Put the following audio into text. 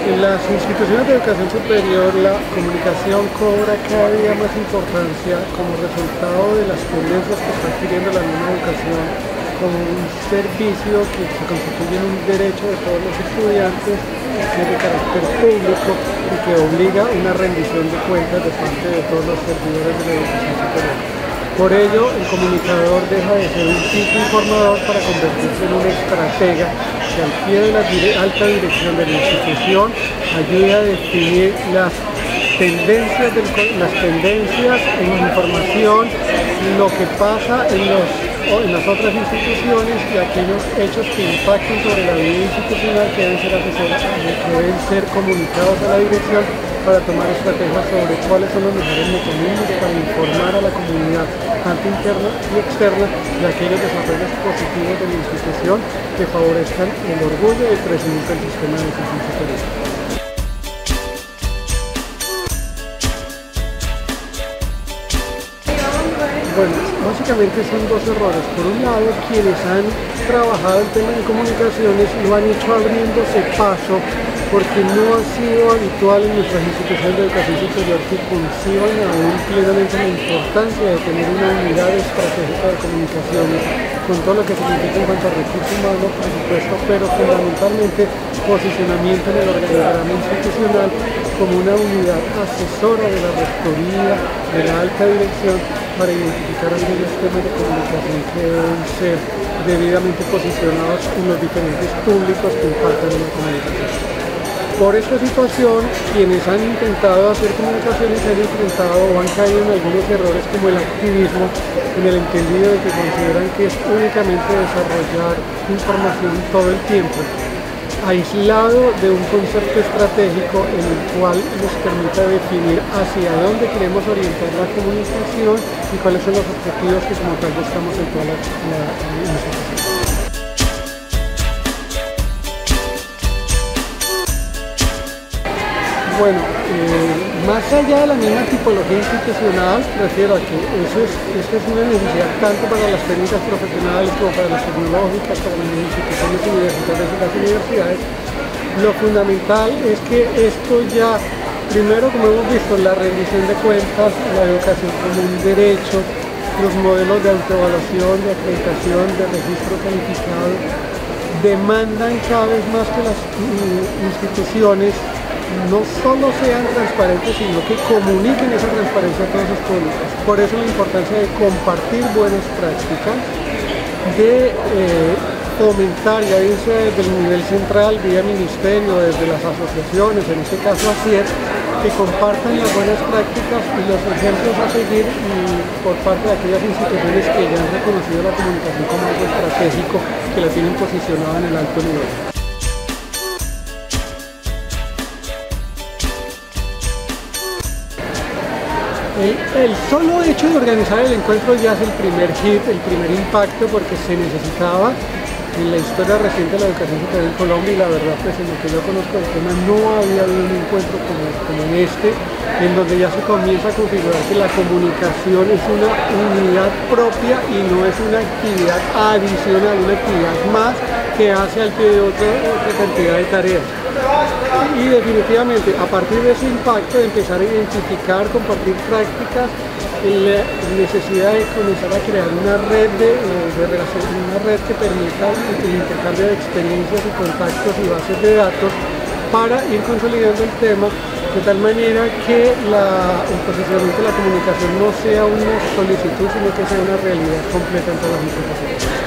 En las instituciones de educación superior la comunicación cobra cada día más importancia como resultado de las tendencias que está adquiriendo la misma educación como un servicio que se constituye en un derecho de todos los estudiantes, que es de carácter público y que obliga una rendición de cuentas de parte de todos los servidores de la educación superior. Por ello, el comunicador deja de ser un tipo informador para convertirse en un estratega que al pie de la alta dirección de la institución ayuda a definir las tendencias, las tendencias en información, lo que pasa en, las otras instituciones y aquellos hechos que impacten sobre la vida institucional que deben ser que deben ser comunicados a la dirección para tomar estrategias sobre cuáles son los mejores mecanismos para informar a la comunidad, tanto interna y externa, de aquellos desarrollos positivos de la institución que favorezcan el orgullo y el crecimiento del sistema de educación superior. Bueno, básicamente son dos errores. Por un lado, quienes han trabajado el tema de comunicaciones lo han hecho abriéndose paso porque no ha sido habitual en nuestras instituciones de educación superior que conciban aún plenamente la importancia de tener una unidad estratégica de comunicaciones con todo lo que significa en cuanto a recursos humanos, por supuesto, pero fundamentalmente posicionamiento en el organigrama institucional como una unidad asesora de la rectoría, de la alta dirección, para identificar aquellos temas de comunicación que deben ser debidamente posicionados en los diferentes públicos que impactan en la comunicación. Por esta situación, quienes han intentado hacer comunicaciones han enfrentado o han caído en algunos errores como el activismo, en el entendido de que consideran que es únicamente desarrollar información todo el tiempo, aislado de un concepto estratégico en el cual nos permita definir hacia dónde queremos orientar la comunicación y cuáles son los objetivos que como tal estamos en toda la, la, Bueno, eh, más allá de la misma tipología institucional, refiero a que eso es, es una necesidad tanto para las técnicas profesionales como para las tecnológicas, para las instituciones universitarias y las universidades. Lo fundamental es que esto ya, primero como hemos visto, la rendición de cuentas, la educación como un derecho, los modelos de autoevaluación, de acreditación, de registro calificado, demandan cada vez más que las mm, instituciones no solo sean transparentes, sino que comuniquen esa transparencia a todos sus públicos. Por eso la importancia de compartir buenas prácticas, de eh, fomentar, ya dice desde el nivel central, vía ministerio, desde las asociaciones, en este caso ACIER, que compartan las buenas prácticas y los ejemplos a seguir por parte de aquellas instituciones que ya han reconocido la comunicación como algo estratégico, que la tienen posicionada en el alto nivel. El, solo hecho de organizar el encuentro ya es el primer hit, el primer impacto, porque se necesitaba. En la historia reciente de la educación superior en Colombia y la verdad pues en lo que yo conozco el tema no había habido un encuentro como, como este en donde ya se comienza a configurar que la comunicación es una unidad propia y no es una actividad adicional, una actividad más que hace al pie de otra, otra cantidad de tareas y definitivamente a partir de ese impacto de empezar a identificar, compartir prácticas, la necesidad de comenzar a crear una red de, eh, relación, una red que permita el intercambio de experiencias y contactos y bases de datos para ir consolidando el tema de tal manera que el posicionamiento de la comunicación no sea una solicitud, sino que sea una realidad completa en todas las instituciones.